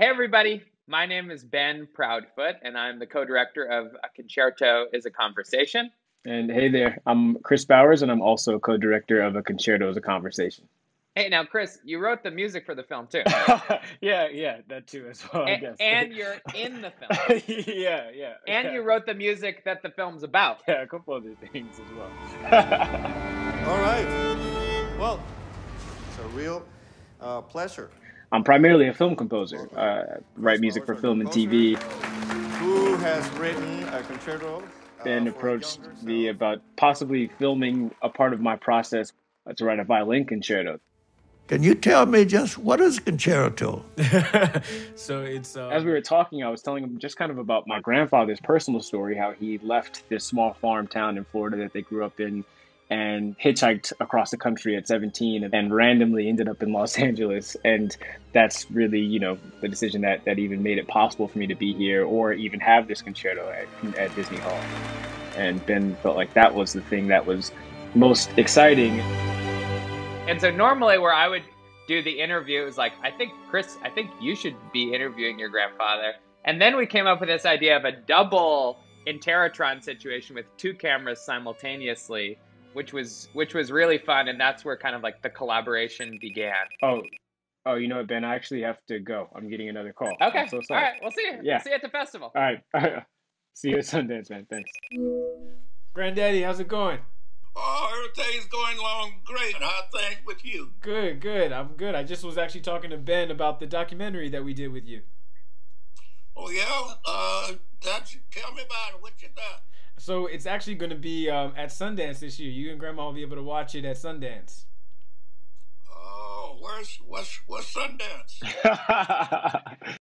Hey, everybody. My name is Ben Proudfoot, and I'm the co director of A Concerto is a Conversation. And hey there, I'm Kris Bowers, and I'm also co director of A Concerto is a Conversation. Hey, now, Kris, you wrote the music for the film too. yeah, yeah, that too as well, I and, guess. and you're in the film. yeah, yeah. And yeah. you wrote the music that the film's about. Yeah, a couple other things as well. All right. Well, it's a real uh, pleasure. I'm primarily a film composer. Uh, write music for film and TV. Who has written a concerto? uh, approached me about possibly filming a part of my process to write a violin concerto. Can you tell me just what is a concerto? so it's uh, As we were talking, I was telling him just kind of about my grandfather's personal story, how he left this small farm town in Florida that they grew up in and hitchhiked across the country at 17 and randomly ended up in Los Angeles. And that's really, you know, the decision that, that even made it possible for me to be here or even have this concerto at, at Disney Hall. And Ben felt like that was the thing that was most exciting. And so normally where I would do the interview is like, I think Kris, I think you should be interviewing your grandfather. And then we came up with this idea of a double Interrotron situation with two cameras simultaneously, which was which was really fun, and that's where kind of like the collaboration began. Oh, oh, you know what, Ben? I actually have to go. I'm getting another call. Okay, I'm so all sorry. right, we'll see you. Yeah. See you at the festival. All right, all right. See you at Sundance, man. Thanks. Granddaddy, how's it going? Oh, everything's going along great. How things with you? Good, good. I'm good. I just was actually talking to Ben about the documentary that we did with you. Oh yeah. Uh, that's, tell me about it. What you done? So it's actually going to be um, at Sundance this year. You and Grandma will be able to watch it at Sundance. Oh, where's what's what's Sundance?